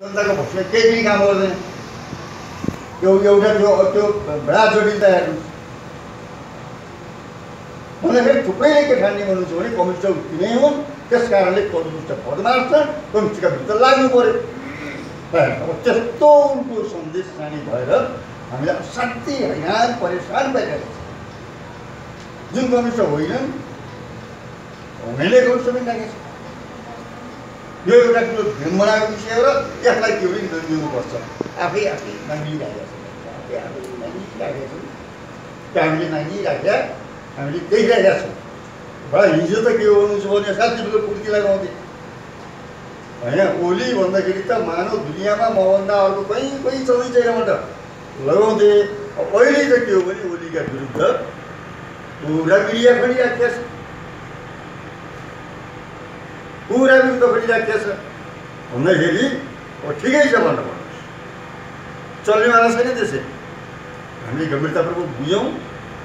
जनताको भोटले केही पनि काम गर्दैन यो एउटा त्यो त्यो भेडा जोडिँदा हेर्नुहोस् भन्दाखेरि थुप्रैले के ठान्ने भन्नुहुन्छ भने कम्युनिस्ट किनै हुन् त्यस कारणले कम्युनिस्ट भोट मार्छ कम्युनिस्टका विरुद्ध लाग्नु पऱ्यो अब त्यस्तो उनको सन्देश जाने भएर हामीलाई असाध्यै हैरान परेसान भइरहेको छ जुन कम्युनिस्ट होइनन् हुनेले कम्युनिस्ट पनि लागेको छ यो एउटा ठुलो भ्रम बनाएको विषय हो र यसलाई के पनि नलिनुपर्छ आफै आफै नाङ्गिरहेको छ। आफै आफै नाङ्गिरहेको छ। त्यो हामीले नाङ्गिराख्या हामीले देखिरहेका छौँ। र हिजो त के छ भने साँच्चै ठुलो कुर्ती लगाउँथे। होइन ओली भन्दाखेरि त मानव दुनियाँमा मभन्दा अर्को कहीँ कहीँ चल्दै भनेर लगाउँथे। अहिले त के हो भने ओलीका विरुद्ध पुरा मिडिया खनिराखेका छ पुरा विरुद्ध खनिराखेका छ भन्दाखेरि ठिकै छ भनेर भन्नुहोस् चल्नेवाला छैन त्यसै हामीले गम्भीरतापूर्वक बुझौँ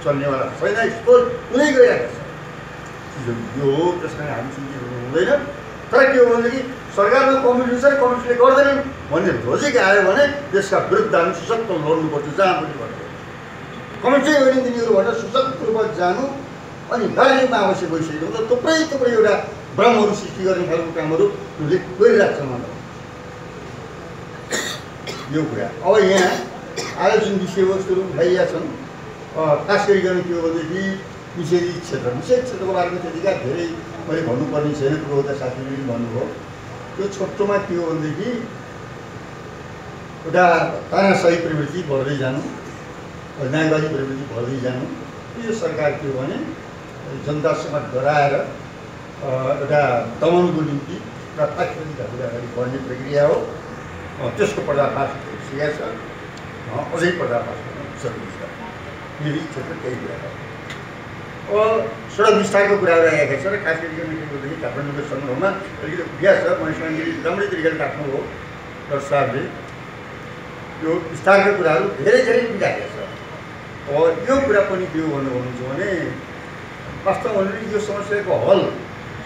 चल्नेवाला छैन यस्तो कुनै गइरहेको छ यो हो त्यस कारण हामी चिन्तित हुनु हुँदैन तर के हो भनेदेखि सरकारमा कम्युनिस्ट छ कम्युनिस्टले गर्दैनन् भन्ने लोजिक आयो भने त्यसका विरुद्ध हामी सशक्त लड्नुपर्छ जहाँ पनि भन्नु कम्युनिस्टै होइन तिनीहरू भनेर सशक्त रूपमा जानु अनि दार्जिलिङमा आवश्यक भइसकेको हुन्छ थुप्रै थुप्रै एउटा भ्रमहरू सृष्टि गर्ने खालको कामहरू उनले गरिरहेको छ मलाई यो कुरा। अब यहाँ आज जुन विषयवस्तुहरू उठाइएका छन्। खास गरिकन के हो भनेदेखि निषेधित क्षेत्र। निषेध क्षेत्रको बारेमा त्यतिका धेरै मैले भन्नुपर्ने छैन कुरो त साथीले पनि भन्नुभयो। त्यो छोटोमा के हो भनेदेखि एउटा तानासही प्रवृत्ति बढ्दै जानु न्यायवादी प्रवृत्ति बढ्दै जानु। यो सरकार के हो भने जनतासँग डराएर एउटा दमनको निम्ति एउटा तात्कालिक अगाडि बढ्ने प्रक्रिया हो। त्यसको पर्दाफास भइसकेको छ। अझै पर्दाफास गर्न जरुरी छ मेरो क्षेत्र त्यही कुरा हो। अब सडक विस्तारको कुराहरू आएका छ र खास गरिकन के भन्दाखेरि काठमाडौँको सङ्ग्रहमा अलिकति अभ्यास छ। महेशमानले राम्रै तरिकाले राख्नुभयो डक्टर साहबले। यो विस्तारका कुराहरू धेरै धेरै मिलाएको छ। अब यो कुरा पनि के हो भनेर भन्नुहुन्छ भने वास्तवमा यो समस्याको हल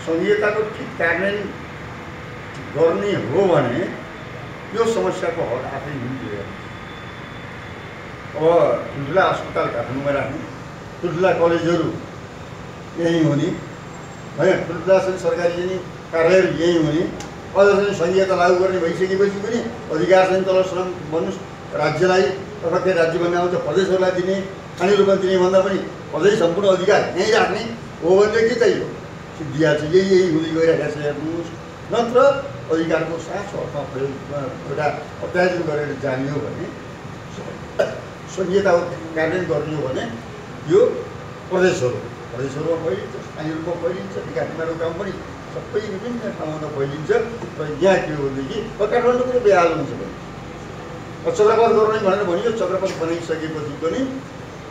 सङ्घीयताको ठिक कार्यान्वयन गर्ने हो भने यो समस्याको हल आफै मिल्यो अब ठुल्ठुला अस्पताल काठमाडौँमा राख्ने ठुल्ठुला कलेजहरू यहीँ हुने होइन? ठुल्ठुला चाहिँ सरकारी चाहिँ कार्यालयहरू यहीँ हुने अझ चाहिँ संहिता लागू गर्ने भइसकेपछि पनि अधिकार चाहिँ तल श्रम भन्नुहोस् राज्यलाई अथवा के राज्य भन्ने आउँछ प्रदेशहरूलाई दिने खाने रूपमा दिने भन्दा पनि अझै सम्पूर्ण अधिकार यहीँ राख्ने हो भने के सिद्धिया चाहिँ यही यही हुँदै गइरहेको छ हेर्नुहोस् नत्र अधिकारको साँचो अर्थमा प्रयोग एउटा अत्याचार गरेर जाने हो भने संहिताको कार्यान्वयन गर्ने हो भने यो प्रदेशहरू प्रदेशहरूमा फैलिन्छ स्थानीय रूपमा फैलिन्छ काठमाडौँ काम पनि सबै विभिन्न ठाउँमा फैलिन्छ र यहाँ के हो भनेदेखि काठमाडौँ कुरो बेहाल हुन्छ भने चक्रपात गर्ने भनेर भनियो चक्रपात बनाइसकेपछि पनि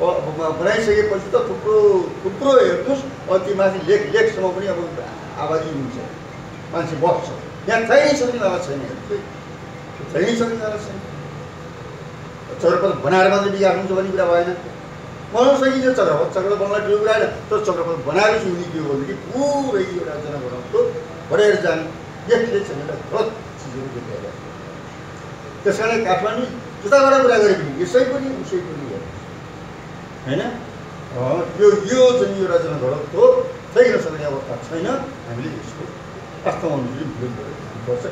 बनाइसकेपछि त थुप्रो थुप्रो हेर्नुहोस् अति माथि लेख लेखसम्म पनि अब आबादी हुन्छ मान्छे बस्छ यहाँ थाहै सक्नेवाला छैन थाहै सक्नेवाला छैन चक्रपथ बनाएर मात्रै बिगार्नुहुन्छ भन्ने कुरा भएन बनाउन सकिन्छ चक्रपथ चक्रपथ बनाउन ठुलो कुरा होइन तर चक्रपथ बनाएपछि हुने के हो भनेदेखि पुरै एउटा जनगणको बढेर जाने यसले चाहिँ एउटा गलत चिजहरू देखाइरहेको त्यस कारण काठमाडौँ जताबाट कुरा गरे पनि यसै पनि उसै पनि होइन यो यो जुन एउटा जनघनत्व छैन सक्ने अवस्था छैन। हामीले यसको वास्तवमा विरोध गर्नुपर्छ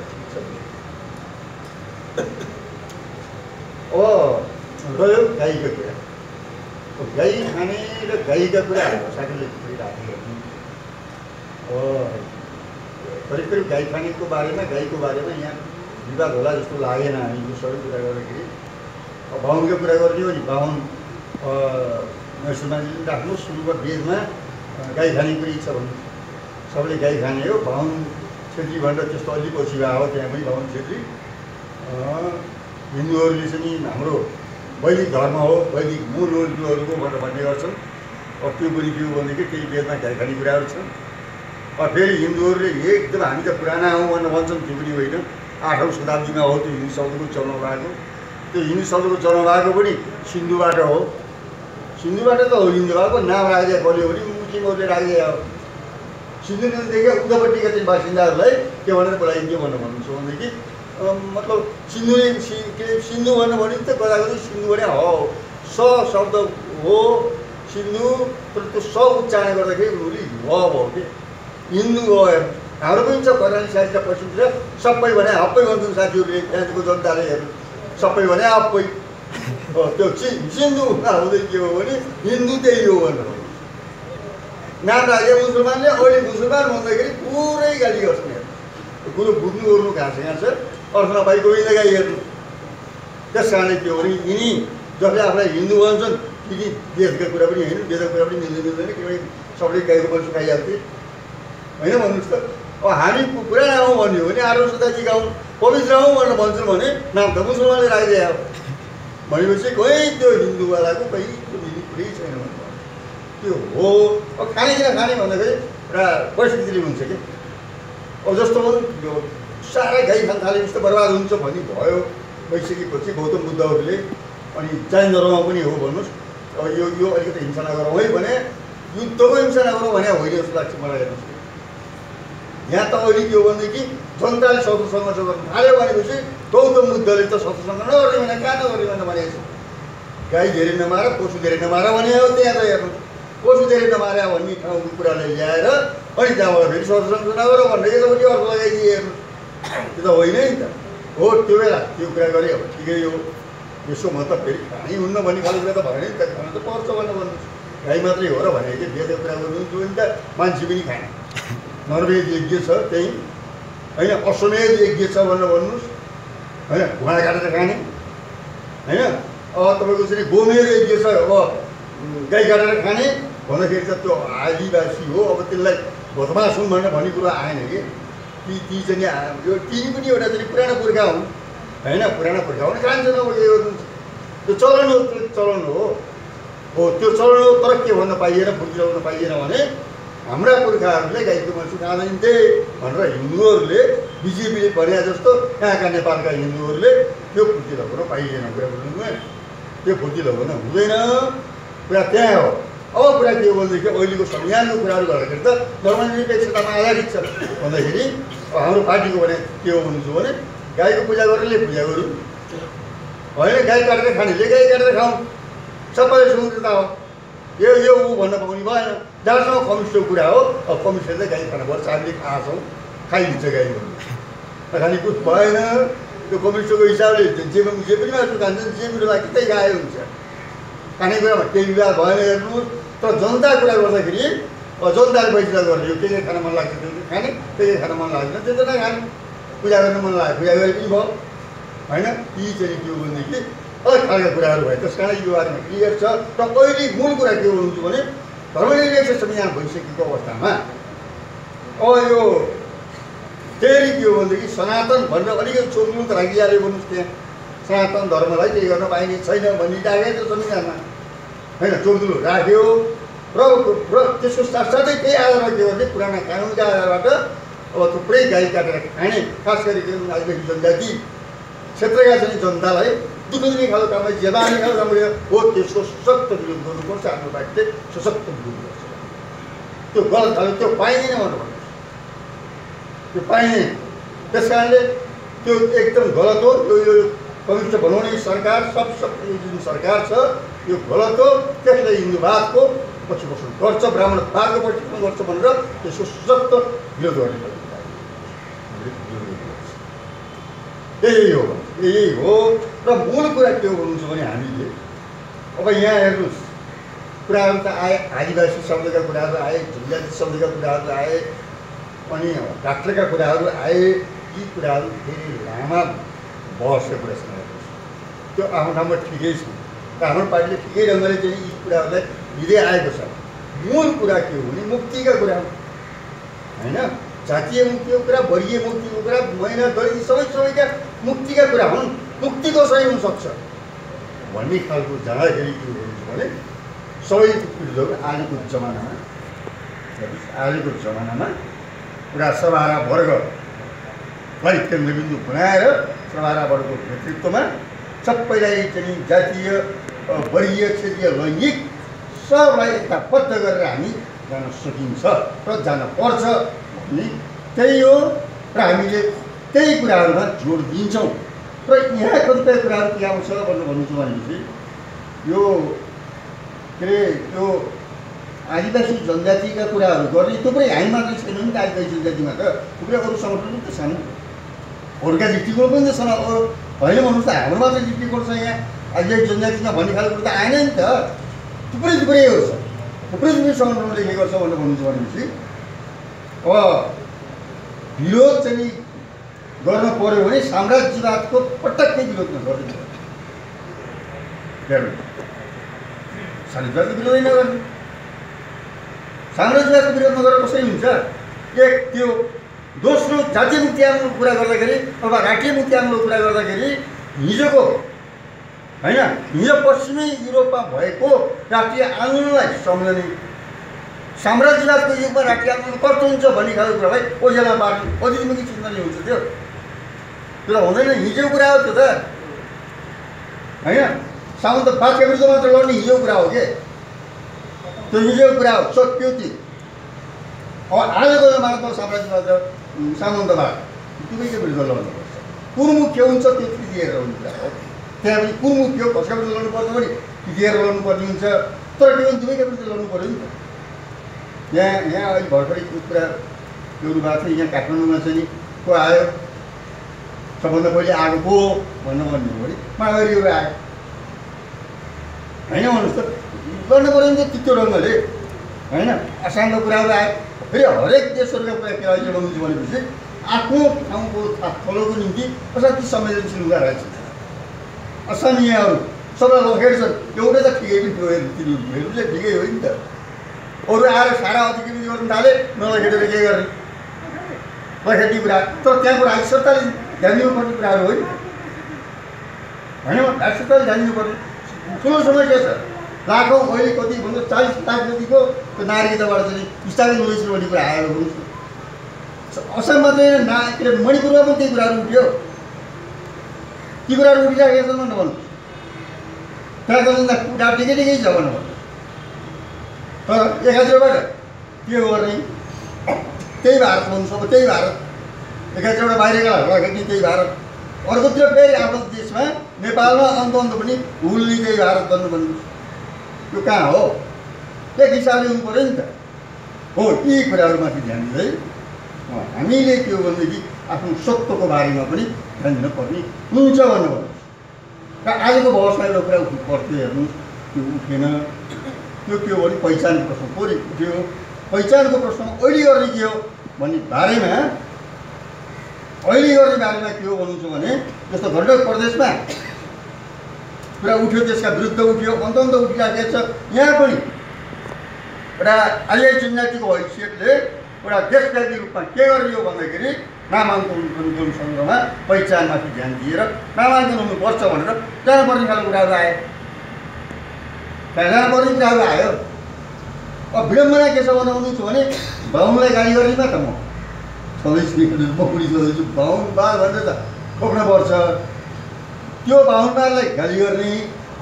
अब रह्यो गाईको कुरा। गाई खाने र गाईका कुराहरू साथीले अब करिब करिब गाई खानेको बारेमा गाईको बारेमा यहाँ विवाद होला जस्तो लागेन। हामी यो सबै कुरा गर्दाखेरि। बाहुनको कुरा गर्ने हो नि? बाहुन मुसलमानले राख्नु सुरुमा बेदमा गाई खानेको इच्छा भन्नु। सबैले गाई खाने हो बाहुन छेत्री भनेर त्यस्तो अलि पछि भए हो त्यहाँ पनि बाहुन छेत्री। हिन्दूहरूले चाहिँ हाम्रो वैदिक धर्म हो वैदिक मूल हो हिन्दूहरूको भनेर भन्ने गर्छन्। अब त्यो पनि के हो भनेदेखि त्यही बेदमा गाई खाने कुराहरू छन्। अब फेरि हिन्दूहरूले एकदम हामी त पुराना हौँ भनेर भन्छन् त्यो पनि होइन। आठौँ शताब्दीमा हो त्यो हिन्दू शब्दको जन्म भएको त्यो हिन्दू शब्दको जन्म भएको पनि सिन्धुबाट हो। सिन्धुबाट त हो हिन्दू भएको नाम राखिदिए बल्यो भने मुस्लिमहरूले राखिदिए हो। सिन्धु नदीदेखि उद्धपट्टिका चाहिँ बासिन्दाहरूलाई के भनेर बोलाइन्थ्यो भनेर भन्नुहुन्छ भनेदेखि मतलब सिन्धु के सिन्धु भन्नु भने त गदागदी सिन्धु भने हो। स शब्द हो सिन्धु तर त्यो स उच्चारण गर्दाखेरि उनीहरूले ह भयो कि? हिन्दू हो हाम्रो पनि छ कर्णाली साहित्य पश्चिमतिर सबै भने हप्पै भन्छन् साथीहरूले त्यहाँको जनताले हेर्नु। सबै भने हो त्यो सिन्धु हुँदै के हो भने हिन्दू त्यही हो भनेर नाम राखे मुसलमानले अहिले मुसलमान भन्दाखेरि पुरै गाली त्यो कुरो बुझ्नु ओर्नु घाँस घाँस अर्थ नपाइ गोविन्द गाई हेर्नु त्यस कारणले के हो भने यिनी जसले आफूलाई हिन्दू भन्छन् यिनी देशका कुरा पनि होइन देशको कुरा पनि मिल्दैन मिल्दैन किनभने सबैले गाईको मासु खाइहाल्थे होइन भन्नुहोस् त अब हामी पुराना हौँ भन्यो भने आरो सदाजी गाउँ पवित्र हौँ भनेर भन्छौँ भने नाम त मुसलमानले राखिदिए अब भनेपछि कोही त्यो हिन्दूवालाको कहीँ त्यो मिली कुरै छैन भन्नु त्यो हो अब खाने किन खाने भन्दाखेरि एउटा परिस्थितिले हुन्छ कि अब जस्तो यो साह्रै गाई खान थाले जस्तो बर्बाद हुन्छ भन्ने भयो भइसकेपछि गौतम बुद्धहरूले अनि जैन धर्ममा पनि हो भन्नुहोस् अब यो यो अलिकति हिंसा नगरौँ है भने युद्धको हिंसा नगरौँ भने होइन जस्तो लाग्छ मलाई हेर्नुहोस् यहाँ त अहिले के हो भनेदेखि जनताले शत्रु सङ्घर्ष गर्नु थाल्यो भनेपछि गौतम बुद्धले त शत्रु सङ्घर्ष नगर्ने भने कहाँ नगर्ने भनेर भनेको छ। गाई धेरै नमार पशु धेरै नमार भने हो त्यहाँ त हेर्नु पशु धेरै नमार भन्ने ठाउँको कुरालाई ल्याएर अनि त्यहाँबाट फेरि शत्रु सङ्घर्ष नगर भनेर यतापट्टि अर्को लगाइदिए हेर्नु। त्यो त होइन नि त। हो त्यो बेला त्यो कुरा गरेँ अब ठिकै हो। यसो म त फेरि खानै हुन्न भन्ने खालको कुरा त भएन नि त। खानु त पर्छ भनेर भन्नुहोस् गाई मात्रै हो र भने चाहिँ बेदको कुरा गर्नु नि त मान्छे पनि खाने नरवेद यज्ञ छ त्यही। होइन अश्वमेध यज्ञ छ भनेर भन्नुहोस्। होइन घुँडा काटेर खाने होइन अब तपाईँको चाहिँ गोमेर यज्ञ छ अब गाई काटेर खाने भन्दाखेरि त त्यो आदिवासी हो अब त्यसलाई भोजमास हुन् भनेर भन्ने कुरो आएन कि। ती ती चाहिँ यो ती पनि एउटा चाहिँ पुरानो पुर्खा हुन्। होइन पुरानो पुर्खा हुन्। खान्छन् अब गर्नु त्यो चलन हो त्यो चलन हो। हो त्यो चलन हो तर के भन्न पाइएन फुर्ती लगाउन पाइएन भने हाम्रा पुर्खाहरूले गाईको मासु खाँदैन्थे भनेर हिन्दूहरूले बिजेपीले भने जस्तो यहाँका नेपालका हिन्दूहरूले त्यो फुर्ती लगाउन पाइएन कुरा बुझ्नु भयो? त्यो फुर्ती लगाउन हुँदैन। कुरा त्यहाँ हो। अब कुरा के हो भनेदेखि अहिलेको संविधानको कुराहरू गर्दाखेरि त धर्मनिरपेक्षतामा आधारित छ। भन्दाखेरि हाम्रो पार्टीको भने के हो भन्छु भने गाईको पूजा गरेरले पूजा गरौँ। होइन गाई काटेर खानेले गाई काटेर खाउँ सबैले स्वतन्त्रता हो। यो यो ऊ भन्न पाउने भएन। जहाँसम्म कम्युनिस्टको कुरा हो। अब कम्युनिस्टले गाई खानुपर्छ हामीले खान्छौँ खाइदिन्छ गाईहरू खाने कुछ भएन। त्यो कम्युनिस्टको हिसाबले जे जे पनि मासु खान्छन् जे मेरो लागि त्यही गाए हुन्छ। खानेकुरामा केही विवाद भएन हेर्नुहोस्। तर जनता कुरा गर्दाखेरि जनताले फैसला गर्ने यो के के खान मन लाग्छ त्यो खाने। के के खान मन लाग्दैन त्यो त नखाने पूजा गर्न मन लाग्यो। पूजा गरे पनि भयो। होइन? यी चाहिँ के हो भनेदेखि अलग खालका कुराहरू भयो त्यस कारण यो बारेमा क्लियर छ। र अहिले मूल कुरा के हो हुन्छ भने धर्मनिरपेक्ष संविधान भइसकेको अवस्थामा? अब यो फेरि के हो भनेदेखि सनातन भनेर अलिकति छोड्नु त राखिहाल्यो भन्नुहोस् त्यहाँ। सनातन धर्मलाई केही गर्न पाइने छैन राखेको छ संविधानमा होइन चोर्दुलो राख्यो। र र त्यसको साथसाथै त्यही आधारमा के भने पुराना कानुनका आधारबाट अब थुप्रै गाई काटेर खाने खास गरी आदिवासी जनजाति क्षेत्रका चाहिँ जनतालाई दुःख दिने खालको कामलाई जेबाने खालको काम हो त्यसको सशक्त विरोध गर्नुपर्छ आफ्नो पार्टीले सशक्त विरोध गर्छ त्यो गलत खालको त्यो पाइँदैन भनेर भन्नुहोस् त्यो पाइने त्यस कारणले त्यो एकदम गलत हो यो यो कम्युनिस्ट बनाउने सरकार सब सब जुन सरकार छ यो गलत हो त्यसलाई हिन्दूवादको पछि बस्नु गर्छ ब्राह्मणवादको पछि गर्छ भनेर त्यसको सशक्त विरोध गर्ने यही हो यही हो र मूल कुरा के भन्नुहुन्छ भने हामीले अब यहाँ हेर्नुहोस् कुराहरू त आए आदिवासी शब्दका कुराहरू आए जनजाति शब्दका कुराहरू आए अनि डाक्टरका कुराहरू आए यी कुराहरू धेरै लामा बहसका कुरा हेर्नुहोस् त्यो आफ्नो ठाउँमा ठिकै छ र हाम्रो पार्टीले ठिकै ढङ्गले चाहिँ यी कुराहरूलाई लिँदै आएको छ मूल कुरा के हो भने मुक्तिका कुरा होइन जातीय मुक्तिको कुरा वर्गीय मुक्तिको कुरा महिना दलित सबै सबैका मुक्तिका कुरा हुन् मुक्ति कसरी हुनसक्छ भन्ने खालको जाँदाखेरि के हुन्छ भने सबै पिँढीहरू आजको जमानामा आजको जमानामा पुरा सभारा वर्गलाई केन्द्रबिन्दु बनाएर सभारा वर्गको नेतृत्वमा सबैलाई चाहिँ जातीय वर्गीय क्षेत्रीय लैङ्गिक सबलाई एकताबद्ध गरेर हामी जान सकिन्छ र जान पर्छ भन्ने त्यही हो र हामीले त्यही कुराहरूमा जोड दिन्छौँ र यहाँ कतिपय कुराहरू के आउँछ भनेर भन्नुहुन्छ भनेपछि यो के अरे यो आदिवासी जनजातिका कुराहरू गर्ने थुप्रै हामी मात्रै छैनौँ नि त आदिवासी जनजातिमा त थुप्रै अरू सङ्गठन पनि त छन् अरूका दृष्टिकोण पनि त छन् अब होइन भन्नुहोस् त हाम्रो मात्रै दृष्टिकोण छ यहाँ आदिवासी जनजातिमा भन्ने खालको त आएन नि त थुप्रै थुप्रैहरू छ थुप्रै थुप्रै सङ्गठनले के गर्छ भनेर भन्नुहुन्छ भनेपछि अब विरोध चाहिँ गर्न पऱ्यो भने साम्राज्यवादको पटक्कै विरोध नगर्नु साम्राज्यवादको विरोधै नगर्ने। साम्राज्यवादको विरोध नगरेर कसरी हुन्छ? एक त्यो दोस्रो जातीय मुक्ति आन्दोलनको कुरा गर्दाखेरि अथवा राष्ट्रिय मुक्ति आन्दोलनको कुरा गर्दाखेरि हिजोको होइन हिजो पश्चिमी युरोपमा भएको राष्ट्रिय आन्दोलनलाई सम्झने साम्राज्यवादको युगमा राष्ट्रिय आन्दोलन कस्तो हुन्छ भन्ने खालको कुरालाई ओझेलमा पार्ने अझैमुखी चिन्तनले हुन्छ त्यो। त्यो त हुँदैन हिजो कुरा हो त्यो त होइन सामन्त बाक्य विरुद्ध मात्र लड्ने हिजो कुरा हो कि त्यो हिजोको कुरा हो सक्यो ती अब आजको जमानामा साम्राज्यवाद र सामन्तवाद दुवैको विरुद्ध लड्नुपर्छ कुन के हुन्छ त्यो दिएर लड्नु कुरा हो त्यहाँ पनि कुन मुख्य हो कसका विरुद्ध लड्नुपर्छ भने दिएर लड्नुपर्ने हुन्छ तर त्यो पनि दुवैका विरुद्ध लड्नु पऱ्यो नि त यहाँ यहाँ अहिले भर्खरै त्यो कुरा ल्याउनु भएको थियो यहाँ काठमाडौँमा चाहिँ को आयो सबभन्दा पहिले आएको को भन्नु भन्नु हो भने माओवादीहरू आयो होइन भन्नुहोस् त। गर्नु पऱ्यो नि त तितो रङ्गले। होइन? अशान्त कुराहरू आयो फेरि हरेक देशहरूका कुरा के बनाउँछु भनेपछि आफ्नो ठाउँको थलोको निम्ति कति संवेदनशील हुँदो रहेछ असमीयहरू सबैलाई लखेड्छन् एउटै त ठिकै पनि थियो। तिनीहरू चाहिँ ठिकै हो नि त। अरू आएर सारा अतिक्रमण गर्नु थाले नलखेटेर के गर्ने? लखेट्ने कुरा। तर त्यहाँको राज्य सरकारले? ध्यान दिनुपर्ने कुराहरू होइन। सरकारले ध्यान दिनुपर्ने ठुलो समस्या छ। लाखौँ अहिले कति भन्दा चालिस लाख जतिको त्यो नागरिकताबाट चाहिँ बिस्तारै नोइस भन्ने कुरा आएर भन्नुहोस् न असम मात्रै ना के अरे मणिपुरमा पनि त्यही कुराहरू उठ्यो। ती कुराहरू उठिराखेको छ भन्नु भन्नु त्यहाँको जनता कुरा टिकै टिकै छ भन्नु तर एकातिरबाट के गर्ने? त्यही भारत भन्नु सब त्यही भारत एकातिरबाट बाहिरका खेल्ने त्यही भारत। अर्कोतिर फेरि आफ्नो देशमा नेपालमा अन्त अन्त पनि हुल्ने त्यही भारत भन्नु भन्नु। यो कहाँ हो? एक हिसाबले हुनु पऱ्यो नि त। हो यी कुराहरूमाथि ध्यान दिँदै हामीले के हो भनेदेखि आफ्नो सत्वको बारेमा पनि ध्यान दिनुपर्ने हुन्छ भन्नुभयो र आजको बहसमा एउटा कुरा उठ्नु पर्थ्यो हेर्नुहोस् त्यो उठेन। त्यो के हो भने पहिचानको प्रश्न। थोरै उठ्यो? पहिचानको प्रश्न अहिले गर्ने के हो? भन्ने बारेमा गर्ने बारेमा के हो भन्नुहुन्छ भने जस्तो गण्डक प्रदेशमा कुरा उठ्यो त्यसका विरुद्ध उठ्यो अन्त अन्त उठिराखेको छ। यहाँ पनि एउटा आइआई जनजातिको हैसियतले एउटा देशव्यापी रूपमा के गरियो भन्दाखेरि नामाङ्कन सङ्घमा पहिचानमाथि ध्यान दिएर नामाङ्कन हुनुपर्छ भनेर जानुपर्ने खालको कुराहरू आयो त्यहाँ जानुपर्ने कुराहरू आयो। अब विडम्बना के छ बनाउनु भने बाहुनलाई गाली गर्ने त म। छँदैछु पक्री छँदैछु बाहुन बाल भनेर त ठोक्न पर्छ। त्यो बाहुनबारलाई गाली गर्ने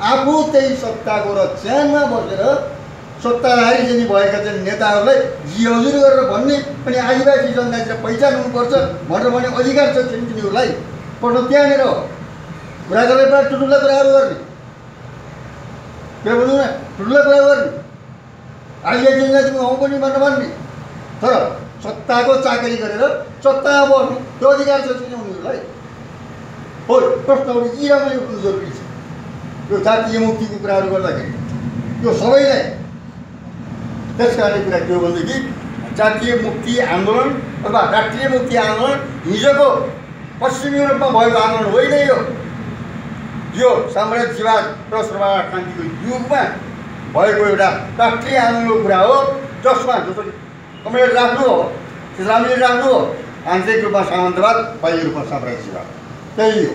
आफू त्यही सत्ताको रक्षामा बसेर सत्ताधारी चाहिँ भएका चाहिँ नेताहरूलाई जी हजुर गरेर भन्ने अनि आदिवासी जनजातिलाई पहिचान हुनुपर्छ भनेर भन्ने अधिकार छ तिनीहरूलाई। पढ्न त्यहाँनिर हो। कुरा गरेर ठुल्ठुला कुराहरू गर्ने। के भन्नु न ठुल्ठुला कुरा गर्ने। आदिवासी जनजातिको हौ पनि भनेर भन्ने। तर सत्ताको चाकरी गरेर सत्तामा बस्नु त्यो अधिकार छ उनीहरूलाई हो प्रश्नहरू यी राम्ररी उठ्नु जरुरी छ यो जातीय मुक्तिको कुराहरू गर्दाखेरि त्यो सबैलाई त्यस कारणले कुरा के हो भनेदेखि जातीय मुक्ति आन्दोलन अथवा राष्ट्रिय मुक्ति आन्दोलन हिजोको पश्चिमी युरोपमा भएको आन्दोलन होइन यो यो साम्राज्यवाद र सर्वहारा क्रान्तिको युगमा भएको एउटा राष्ट्रिय आन्दोलनको कुरा हो जसमा जस्तो कमरेड राख्नु हो इस्लामीले राख्नु हो आन्तरिक रूपमा सामन्तवाद बाह्य रूपमा साम्राज्यवाद त्यही हो